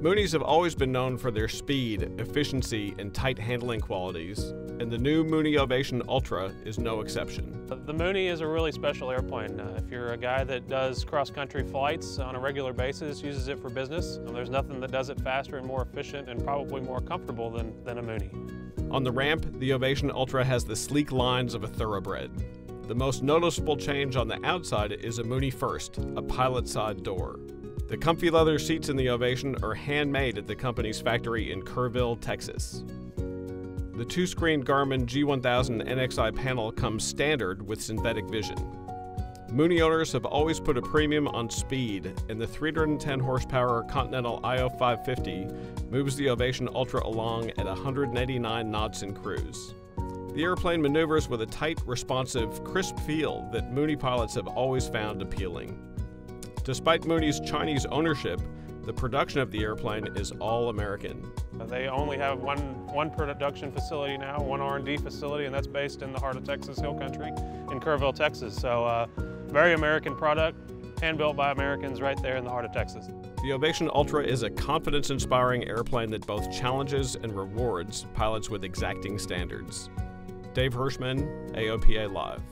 Mooneys have always been known for their speed, efficiency, and tight handling qualities, and the new Mooney Ovation Ultra is no exception. The Mooney is a really special airplane. Uh, if you're a guy that does cross-country flights on a regular basis, uses it for business, there's nothing that does it faster and more efficient and probably more comfortable than, than a Mooney. On the ramp, the Ovation Ultra has the sleek lines of a thoroughbred. The most noticeable change on the outside is a Mooney First, a pilot side door. The comfy leather seats in the Ovation are handmade at the company's factory in Kerrville, Texas. The two screen Garmin G1000 NXI panel comes standard with synthetic vision. Mooney owners have always put a premium on speed, and the 310 horsepower Continental IO 550 moves the Ovation Ultra along at 189 knots in cruise. The airplane maneuvers with a tight, responsive, crisp feel that Mooney pilots have always found appealing. Despite Mooney's Chinese ownership, the production of the airplane is all American. They only have one, one production facility now, one R&D facility, and that's based in the heart of Texas Hill Country in Kerrville, Texas. So uh, very American product, hand-built by Americans right there in the heart of Texas. The Ovation Ultra is a confidence-inspiring airplane that both challenges and rewards pilots with exacting standards. Dave Hirschman, AOPA Live.